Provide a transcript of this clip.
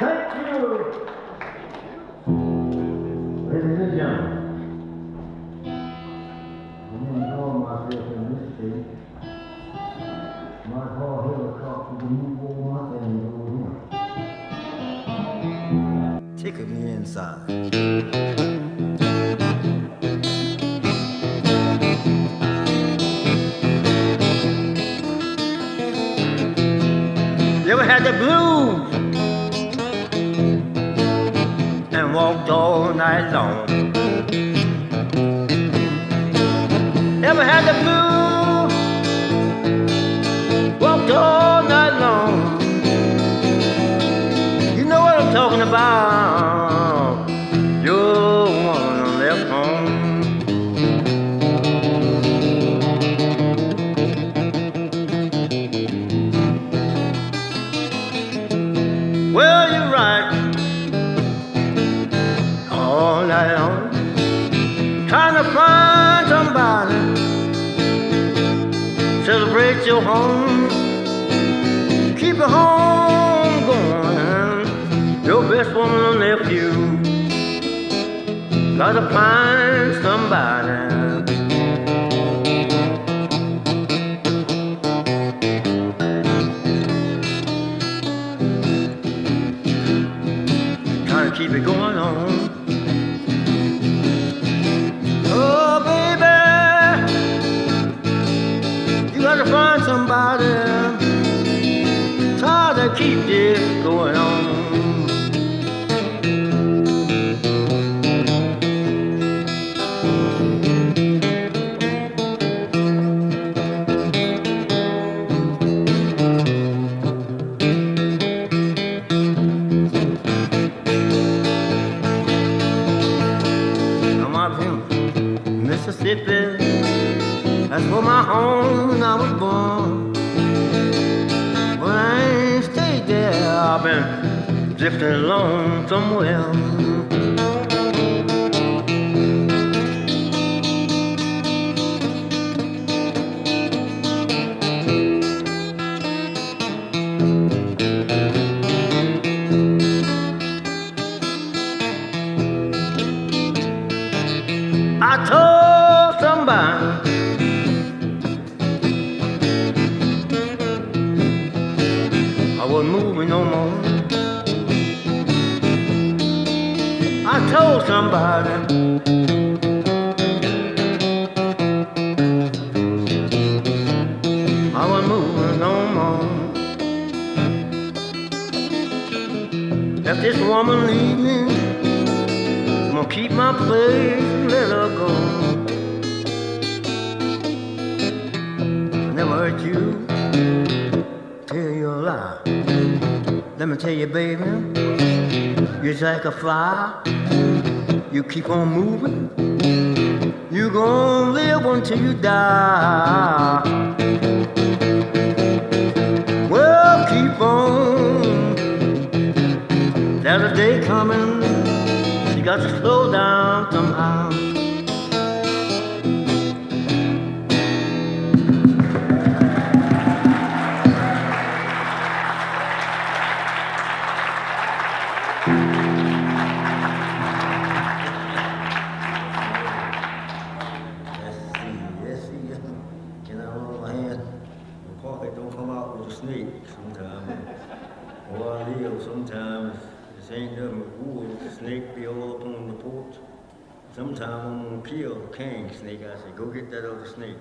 Thank you. Ladies and gentlemen, I'm enjoying myself in this state. My helicopter to me inside. You ever had the blues all night long? Ever had the blues, walked all night long? You know what I'm talking about. Night trying to find somebody. Celebrate your home. Keep your home going. Your best woman left you. Gotta find somebody. Somebody. Try to keep going on. Mississippi. That's where my home I was born. I've been drifting along somewhere. I told somebody I wasn't moving no more. I told somebody I wasn't moving no more. If this woman leave me, I'm gonna keep my place and let her go. Let me tell you, baby, you're like a fly. You keep on moving, you gonna live until you die. Well, keep on. There's a day coming. You got to slow down somehow. Snake sometimes. Or oh, I live sometimes. This ain't nothing but wood. Snake be all up on the porch. Sometimes I'm gonna kill a king snake. I say, go get that other snake.